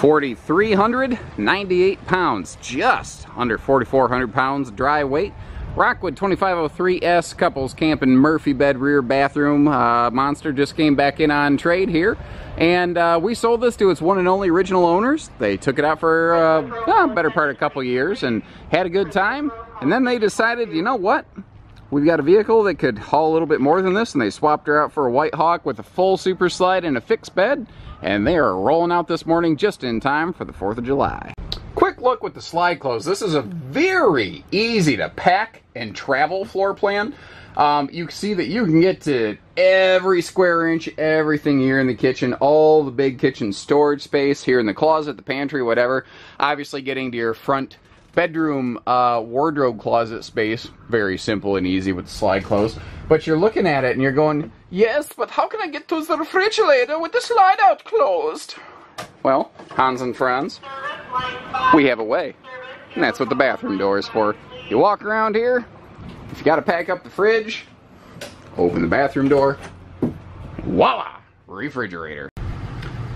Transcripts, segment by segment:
4,398 pounds, just under 4,400 pounds dry weight. Rockwood 2503S couples camp camping Murphy bed rear bathroom. Uh, monster just came back in on trade here. And uh, we sold this to its one and only original owners. They took it out for uh, better part of a couple years and had a good time. And then they decided you know what? We've got a vehicle that could haul a little bit more than this. And they swapped her out for a White Hawk with a full super slide and a fixed bed and they are rolling out this morning just in time for the 4th of July. Quick look with the slide close. This is a very easy to pack and travel floor plan. Um, you see that you can get to every square inch, everything here in the kitchen, all the big kitchen storage space here in the closet, the pantry, whatever. Obviously getting to your front bedroom uh, wardrobe closet space, very simple and easy with slide close. But you're looking at it and you're going, yes, but how can I get to the refrigerator with the slide out closed? Well, Hans and friends, we have a way. And that's what the bathroom door is for. You walk around here, if you got to pack up the fridge, open the bathroom door, voila, refrigerator.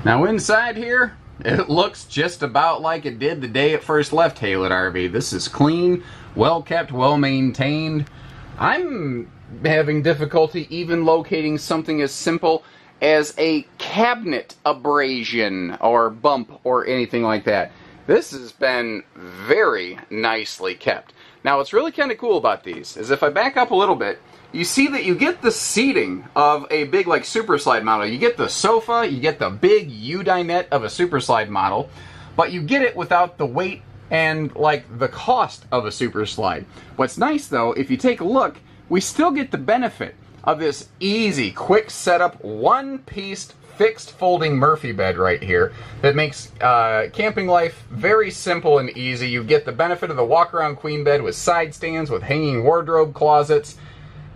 Now inside here, it looks just about like it did the day it first left Haylett RV. This is clean, well kept, well maintained. I'm having difficulty even locating something as simple as a cabinet abrasion or bump or anything like that. This has been very nicely kept. Now what's really kind of cool about these is if I back up a little bit, you see that you get the seating of a big like super slide model. You get the sofa, you get the big U-dinette of a super slide model, but you get it without the weight and like the cost of a super slide. What's nice though, if you take a look, we still get the benefit of this easy, quick setup, one-piece fixed folding Murphy bed right here that makes uh, camping life very simple and easy. You get the benefit of the walk-around queen bed with side stands, with hanging wardrobe closets.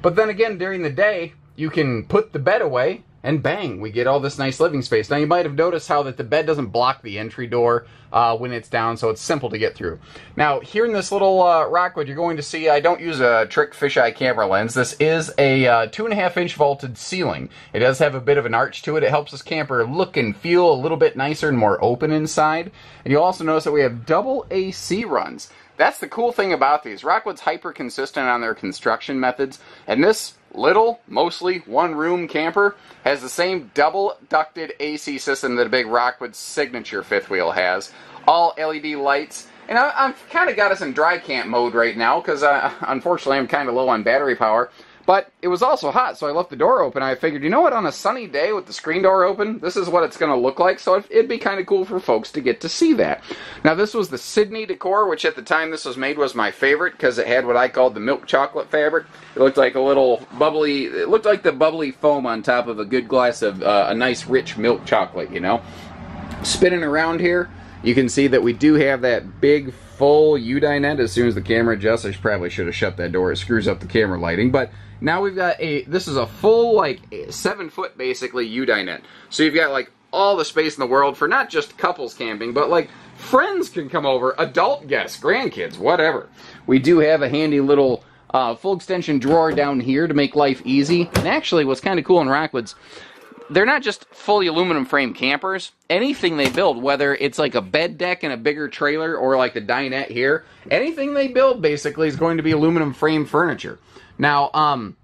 But then again, during the day, you can put the bed away and bang, we get all this nice living space. Now you might have noticed how that the bed doesn't block the entry door uh, when it's down, so it's simple to get through. Now here in this little uh, Rockwood, you're going to see I don't use a trick fisheye camera lens. This is a uh, two and a half inch vaulted ceiling. It does have a bit of an arch to it. It helps this camper look and feel a little bit nicer and more open inside. And you'll also notice that we have double AC runs. That's the cool thing about these. Rockwood's hyper consistent on their construction methods, and this little, mostly one room camper has the same double ducted AC system that a big Rockwood signature fifth wheel has. All LED lights. And I, have kind of got us in dry camp mode right now because uh, unfortunately I'm kind of low on battery power. But it was also hot, so I left the door open. I figured, you know what, on a sunny day with the screen door open, this is what it's going to look like, so it'd be kind of cool for folks to get to see that. Now, this was the Sydney decor, which at the time this was made was my favorite because it had what I called the milk chocolate fabric. It looked like a little bubbly, it looked like the bubbly foam on top of a good glass of uh, a nice rich milk chocolate, you know. Spinning around here, you can see that we do have that big full U-dinette as soon as the camera adjusts. I probably should have shut that door. It screws up the camera lighting, but now we've got a, this is a full, like, seven foot, basically, U-dinette. So you've got, like, all the space in the world for not just couples camping, but, like, friends can come over, adult guests, grandkids, whatever. We do have a handy little uh, full extension drawer down here to make life easy. And actually, what's kind of cool in Rockwoods, they're not just fully aluminum frame campers. Anything they build, whether it's like a bed deck and a bigger trailer or like the dinette here, anything they build basically is going to be aluminum frame furniture. Now, um,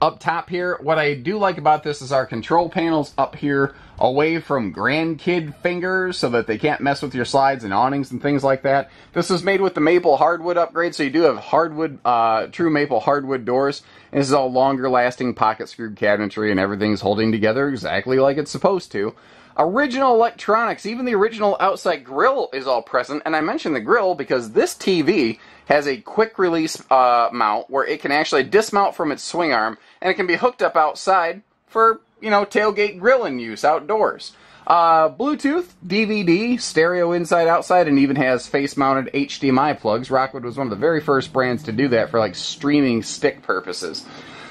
up top here, what I do like about this is our control panels up here away from grandkid fingers so that they can't mess with your slides and awnings and things like that. This is made with the maple hardwood upgrade, so you do have hardwood, uh, true maple hardwood doors. And this is all longer lasting pocket screw cabinetry and everything's holding together exactly like it's supposed to. Original electronics, even the original outside grill is all present. And I mention the grill because this TV has a quick release uh, mount where it can actually dismount from its swing arm and it can be hooked up outside for, you know, tailgate grilling use outdoors. Uh, Bluetooth, DVD, stereo inside, outside, and even has face-mounted HDMI plugs. Rockwood was one of the very first brands to do that for like streaming stick purposes.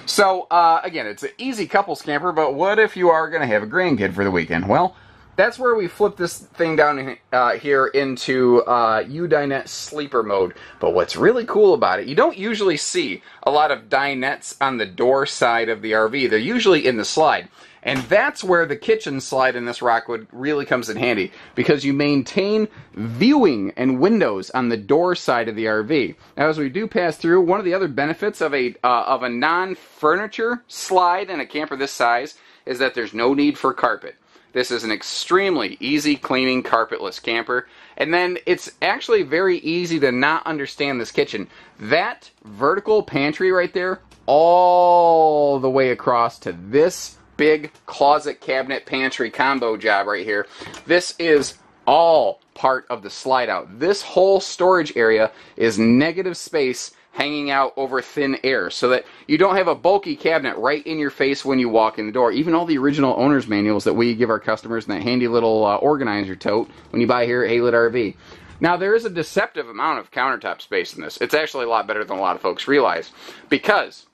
So, uh, again, it's an easy couples camper, but what if you are going to have a grandkid for the weekend? Well, that's where we flip this thing down uh, here into uh, U-dinette sleeper mode. But what's really cool about it, you don't usually see a lot of dinettes on the door side of the RV. They're usually in the slide. And that's where the kitchen slide in this Rockwood really comes in handy because you maintain viewing and windows on the door side of the RV. Now, as we do pass through, one of the other benefits of a uh, of a non-furniture slide in a camper this size is that there's no need for carpet. This is an extremely easy cleaning carpetless camper. And then it's actually very easy to not understand this kitchen. That vertical pantry right there, all the way across to this big closet cabinet pantry combo job right here. This is all part of the slide out. This whole storage area is negative space hanging out over thin air so that you don't have a bulky cabinet right in your face when you walk in the door. Even all the original owner's manuals that we give our customers in that handy little uh, organizer tote when you buy here at Haylett RV. Now, there is a deceptive amount of countertop space in this. It's actually a lot better than a lot of folks realize because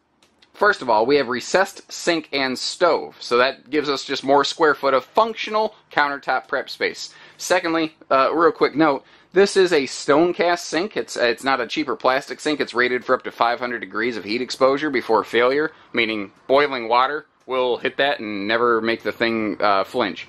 First of all, we have recessed sink and stove, so that gives us just more square foot of functional countertop prep space. Secondly, uh, real quick note, this is a stone cast sink. It's it's not a cheaper plastic sink. It's rated for up to 500 degrees of heat exposure before failure, meaning boiling water will hit that and never make the thing uh, flinch.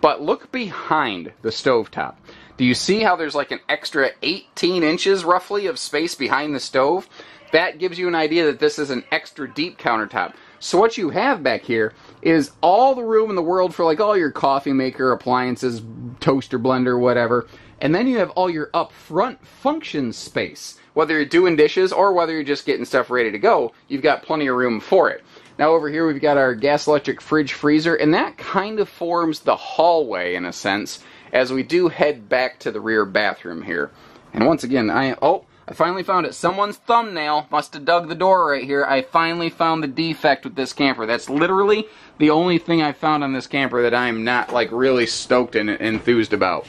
But look behind the stove top. Do you see how there's like an extra 18 inches roughly of space behind the stove? that gives you an idea that this is an extra deep countertop. So what you have back here is all the room in the world for like all your coffee maker appliances, toaster, blender, whatever. And then you have all your upfront function space. Whether you're doing dishes or whether you're just getting stuff ready to go, you've got plenty of room for it. Now over here we've got our gas electric fridge freezer and that kind of forms the hallway in a sense as we do head back to the rear bathroom here. And once again, I oh, I finally found it. Someone's thumbnail must have dug the door right here. I finally found the defect with this camper. That's literally the only thing I found on this camper that I'm not like really stoked and enthused about.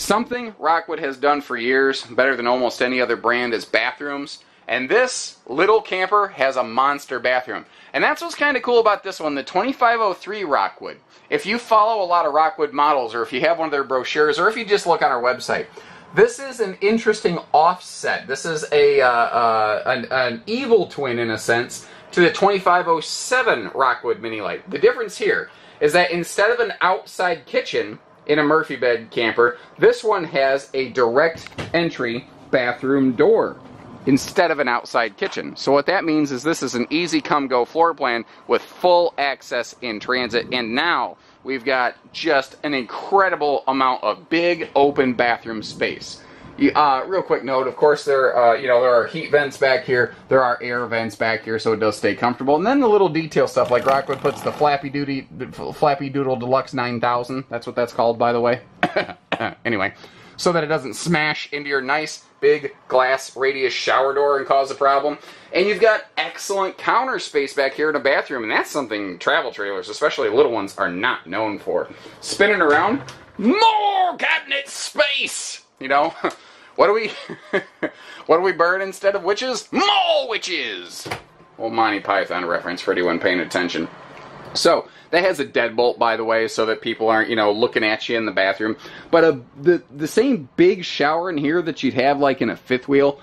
Something Rockwood has done for years, better than almost any other brand, is bathrooms. And this little camper has a monster bathroom. And that's what's kind of cool about this one, the 2503 Rockwood. If you follow a lot of Rockwood models, or if you have one of their brochures, or if you just look on our website, this is an interesting offset. This is a uh, uh, an, an, evil twin, in a sense, to the 2507 Rockwood Mini Lite. The difference here is that instead of an outside kitchen in a Murphy bed camper, this one has a direct entry bathroom door instead of an outside kitchen. So what that means is this is an easy come go floor plan with full access in transit and now we've got just an incredible amount of big open bathroom space. Uh, real quick note, of course, there uh, you know there are heat vents back here, there are air vents back here, so it does stay comfortable. And then the little detail stuff, like Rockwood puts the Flappy Duty, Flappy Doodle Deluxe 9000. That's what that's called, by the way. anyway, so that it doesn't smash into your nice big glass radius shower door and cause a problem. And you've got excellent counter space back here in a bathroom, and that's something travel trailers, especially little ones, are not known for. Spinning around, more cabinet space! You know? what do we what do we burn instead of witches? More witches! Well, Monty Python reference for anyone paying attention. So, that has a deadbolt, by the way, so that people aren't, you know, looking at you in the bathroom. But a, the, the same big shower in here that you'd have, like, in a fifth wheel,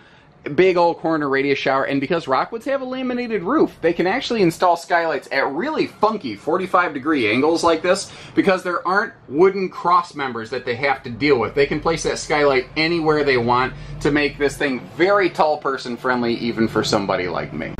big old corner radius shower, and because Rockwoods have a laminated roof, they can actually install skylights at really funky 45 degree angles like this because there aren't wooden cross members that they have to deal with. They can place that skylight anywhere they want to make this thing very tall person friendly even for somebody like me.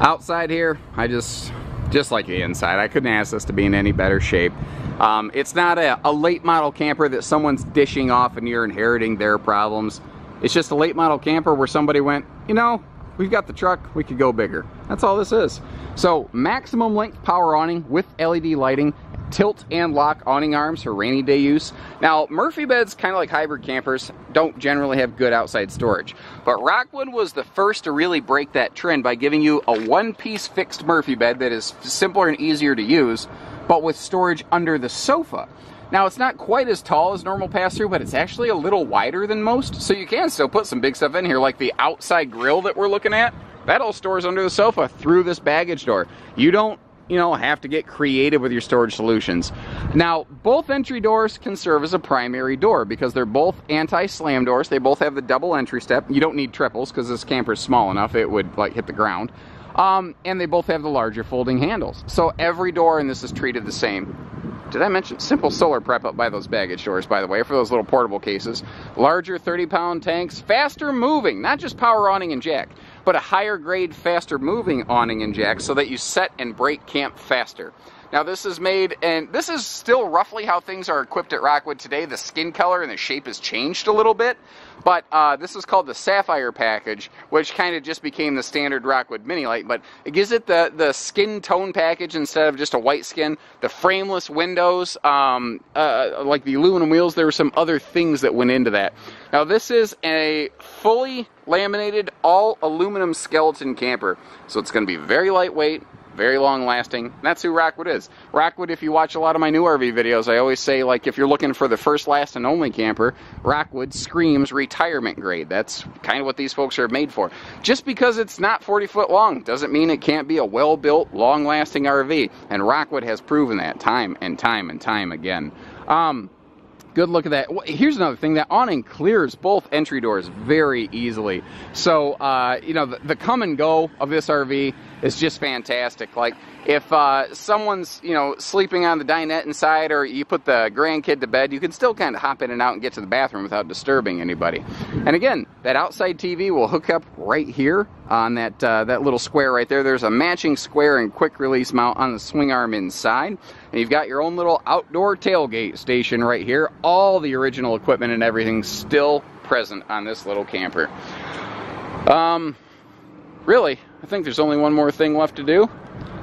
Outside here, I just just like the inside. I couldn't ask this to be in any better shape. Um, it's not a, a, late model camper that someone's dishing off and you're inheriting their problems. It's just a late model camper where somebody went, you know, we've got the truck, we could go bigger. That's all this is. So maximum length power awning with LED lighting tilt and lock awning arms for rainy day use. Now, Murphy beds, kind of like hybrid campers, don't generally have good outside storage. But Rockwood was the first to really break that trend by giving you a one-piece fixed Murphy bed that is simpler and easier to use, but with storage under the sofa. Now, it's not quite as tall as normal pass-through, but it's actually a little wider than most, so you can still put some big stuff in here, like the outside grill that we're looking at. That all stores under the sofa through this baggage door. You don't you know, have to get creative with your storage solutions. Now, both entry doors can serve as a primary door because they're both anti-slam doors. They both have the double entry step. You don't need triples because this camper is small enough it would like hit the ground. Um, and they both have the larger folding handles. So every door in this is treated the same. Did I mention simple solar prep up by those baggage doors, by the way, for those little portable cases? Larger 30 pound tanks, faster moving, not just power awning and jack, but a higher grade, faster moving awning and jack so that you set and break camp faster. Now this is made, and this is still roughly how things are equipped at Rockwood today. The skin color and the shape has changed a little bit, but uh, this is called the Sapphire package, which kind of just became the standard Rockwood Mini Lite, but it gives it the, the skin tone package instead of just a white skin. The frameless windows, um, uh, like the aluminum wheels, there were some other things that went into that. Now this is a fully laminated, all aluminum skeleton camper, so it's going to be very lightweight, very long lasting. That's who Rockwood is. Rockwood, if you watch a lot of my new RV videos, I always say, like, if you're looking for the first, last, and only camper, Rockwood screams retirement grade. That's kind of what these folks are made for. Just because it's not 40 foot long doesn't mean it can't be a well built, long lasting RV. And Rockwood has proven that time and time and time again. Um, good look at that. Here's another thing, that awning clears both entry doors very easily. So, uh, you know, the, the, come and go of this RV is just fantastic. Like, if uh, someone's, you know, sleeping on the dinette inside or you put the grandkid to bed, you can still kind of hop in and out and get to the bathroom without disturbing anybody. And again, that outside TV will hook up right here on that, uh, that little square right there. There's a matching square and quick release mount on the swing arm inside. And you've got your own little outdoor tailgate station right here. All the original equipment and everything still present on this little camper. Um, really, I think there's only one more thing left to do.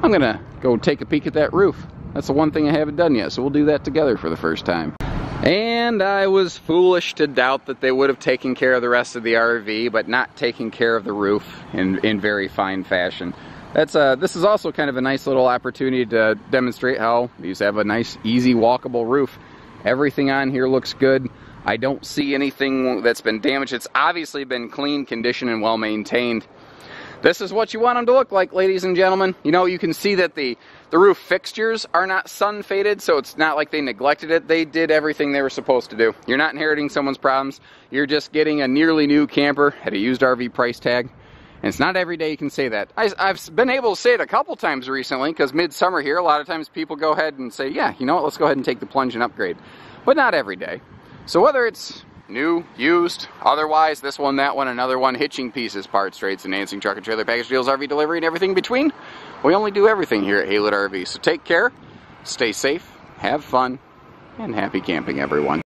I'm gonna go take a peek at that roof. That's the one thing I haven't done yet, so we'll do that together for the first time. And I was foolish to doubt that they would have taken care of the rest of the RV, but not taking care of the roof in, in very fine fashion. That's uh, This is also kind of a nice little opportunity to demonstrate how these have a nice, easy, walkable roof. Everything on here looks good. I don't see anything that's been damaged. It's obviously been clean condition and well maintained. This is what you want them to look like, ladies and gentlemen. You know, you can see that the, the roof fixtures are not sun faded, so it's not like they neglected it. They did everything they were supposed to do. You're not inheriting someone's problems. You're just getting a nearly new camper at a used RV price tag. And it's not every day you can say that. I, have been able to say it a couple times recently because midsummer here, a lot of times people go ahead and say, yeah, you know what, let's go ahead and take the plunge and upgrade. But not every day. So whether it's new, used, otherwise, this one, that one, another one, hitching pieces, parts, trades, financing, truck and trailer package deals, RV delivery, and everything between. We only do everything here at Haylett RV. So take care, stay safe, have fun, and happy camping, everyone.